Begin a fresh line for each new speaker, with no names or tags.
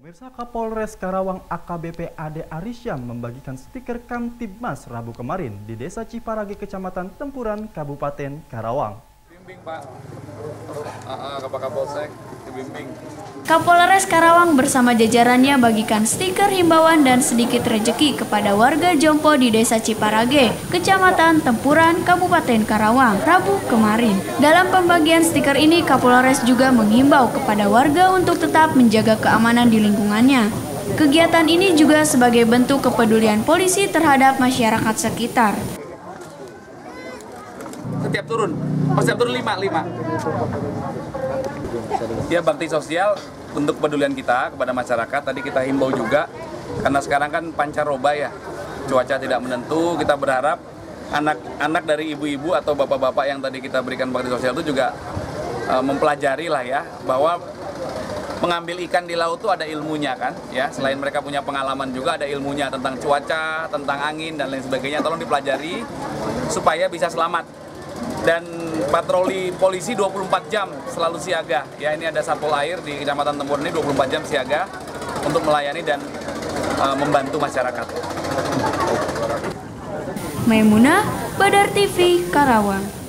Pemirsa Kapolres Karawang AKBP Ade Arisyan membagikan stiker Kamtibmas Rabu kemarin di Desa Ciparage, Kecamatan Tempuran, Kabupaten Karawang.
Bimbing Pak, uh, uh, Kapolsek, dibimbing.
Kapolres Karawang bersama jajarannya bagikan stiker himbauan dan sedikit rejeki kepada warga Jompo di Desa Ciparage, Kecamatan Tempuran, Kabupaten Karawang, Rabu kemarin. Dalam pembagian stiker ini, Kapolres juga menghimbau kepada warga untuk tetap menjaga keamanan di lingkungannya. Kegiatan ini juga sebagai bentuk kepedulian polisi terhadap masyarakat sekitar.
Setiap turun, oh, setiap turun lima, lima. Ya bakti sosial untuk kepedulian kita kepada masyarakat. Tadi kita himbau juga karena sekarang kan pancaroba ya, cuaca tidak menentu. Kita berharap anak-anak dari ibu-ibu atau bapak-bapak yang tadi kita berikan bakti sosial itu juga uh, mempelajari lah ya bahwa mengambil ikan di laut itu ada ilmunya kan ya selain mereka punya pengalaman juga ada ilmunya tentang cuaca tentang angin dan lain sebagainya tolong dipelajari supaya bisa selamat dan patroli polisi 24 jam selalu siaga ya ini ada satpol air di kecamatan Tempur ini 24 jam siaga untuk melayani dan uh, membantu masyarakat
Maimunah, Badar TV, Karawang.